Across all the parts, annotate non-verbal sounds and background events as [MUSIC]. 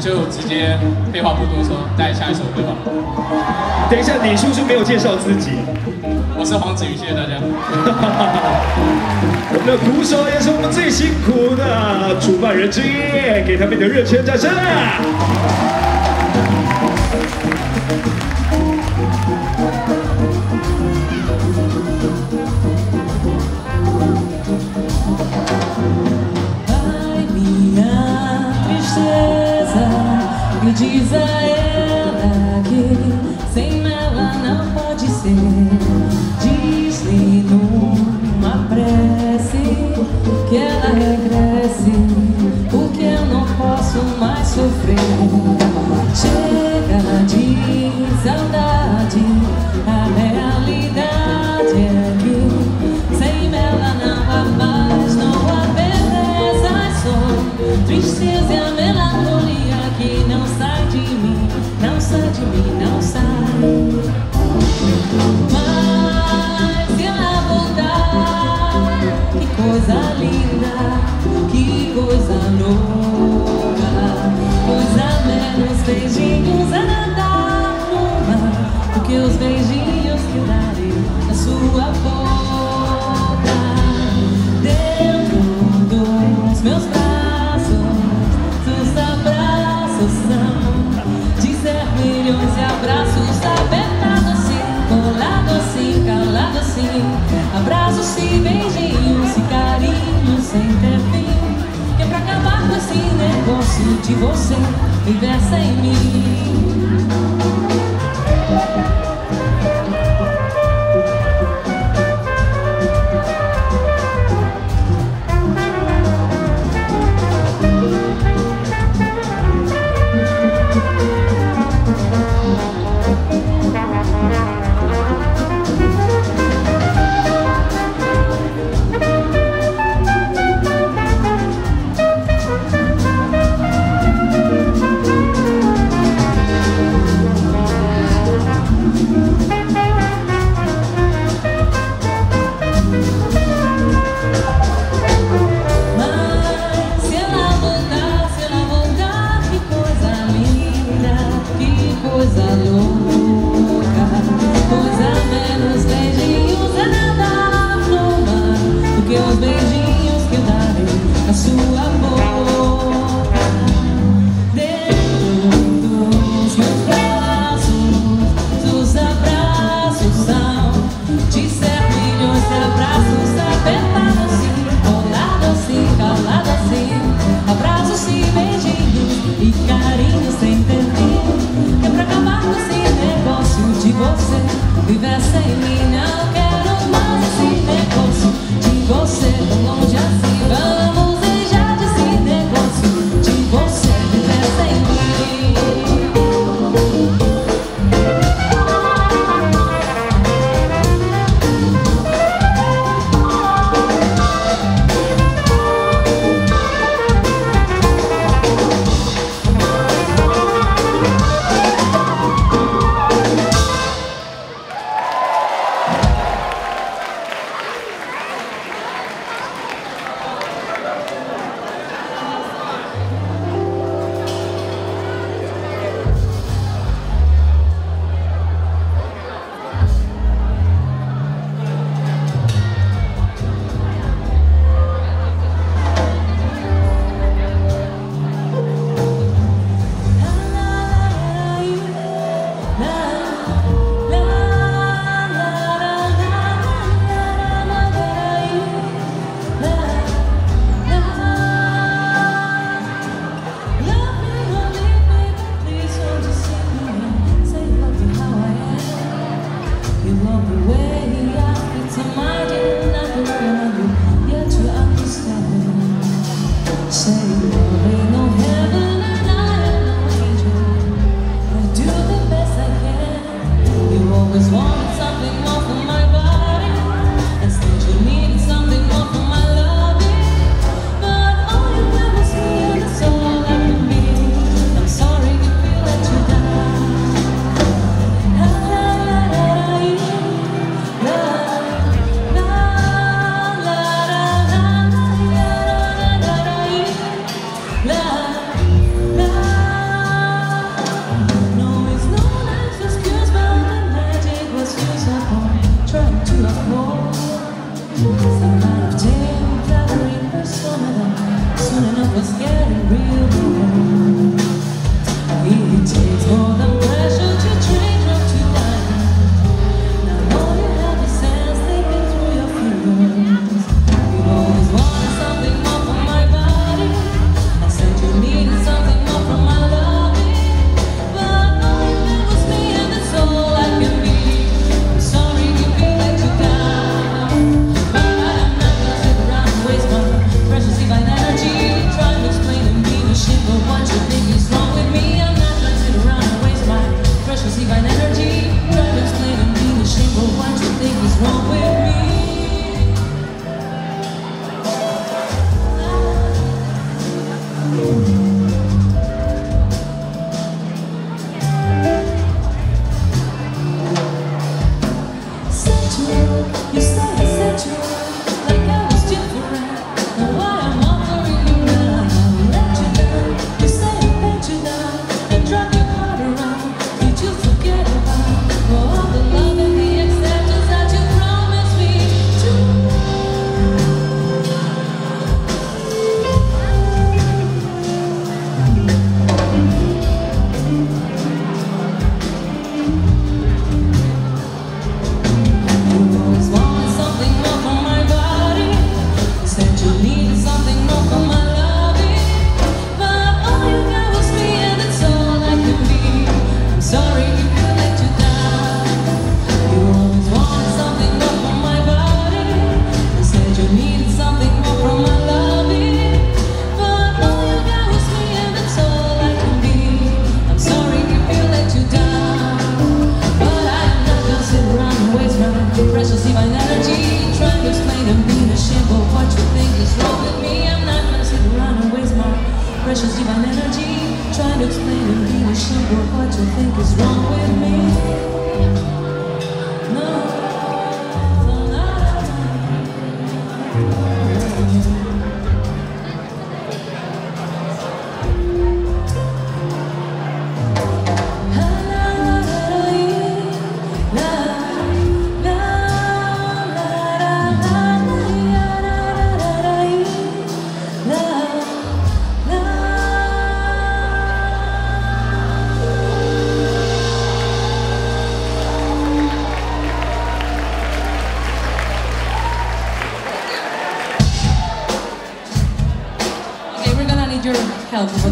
就直接废话不多说，带下一首歌吧。等一下，李叔叔没有介绍自己。我是黄子瑜，谢谢大家。我们的鼓手也是我们最辛苦的主办人之一，给他们一个热情掌声。Jesus. Negócio de você viver sem mim.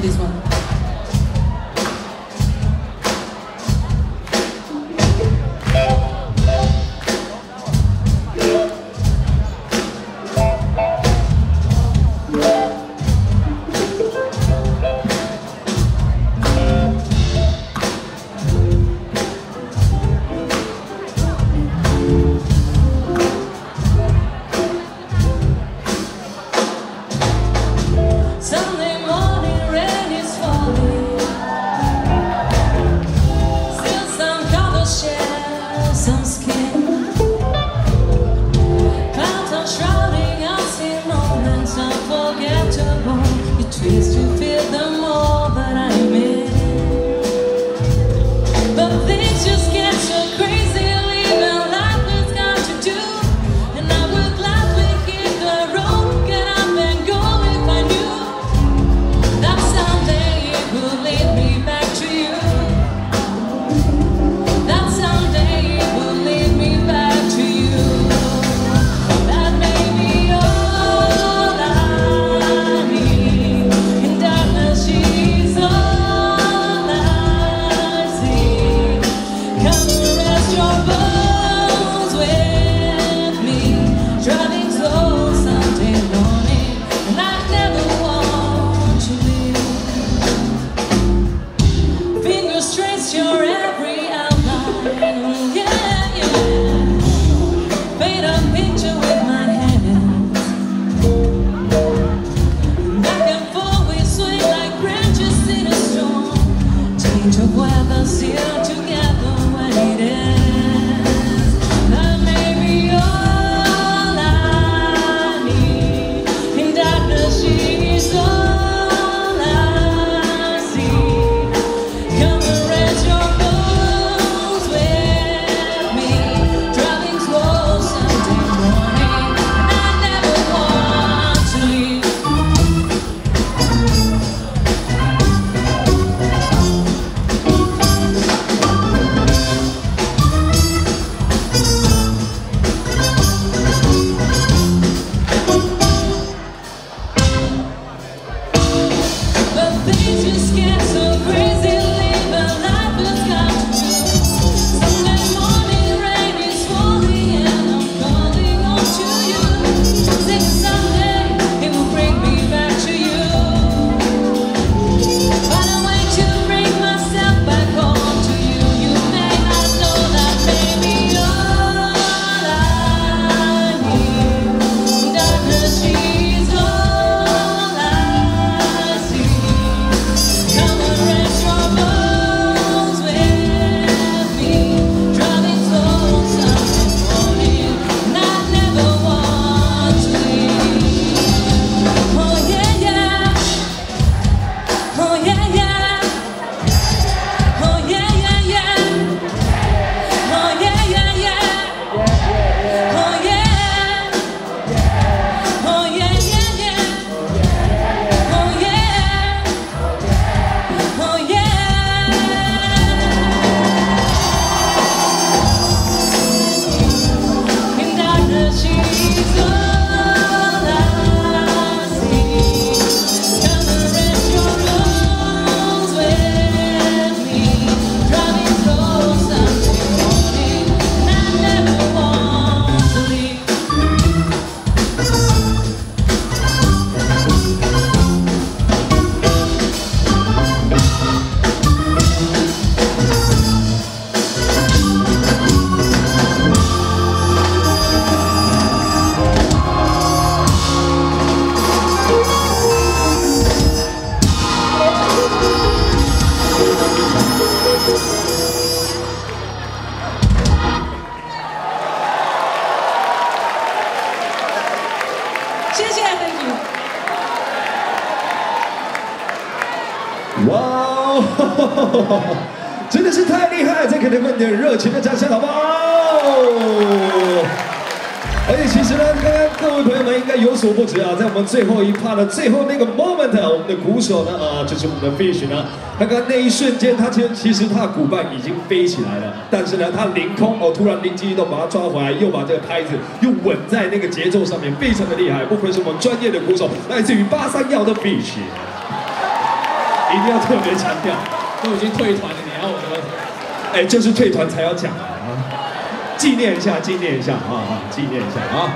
This one. Please do. [LAUGHS] 真的是太厉害！再给他们点热情的掌声，好不好？而且其实呢，刚刚各位朋友们应该有所不知啊，在我们最后一趴的最后那个 moment，我们的鼓手呢，啊，就是我们的 Fish 呢，刚刚那一瞬间，他其实其实他的鼓棒已经飞起来了，但是呢，他凌空哦，突然灵机一动，把它抓回来，又把这个拍子又稳在那个节奏上面，非常的厉害，不愧是我们专业的鼓手，来自于八三幺的 Fish，一定要特别强调，都已经退团了，你要我怎么？哎，就是退团才要讲啊。纪念一下，纪念一下啊啊，纪念一下啊！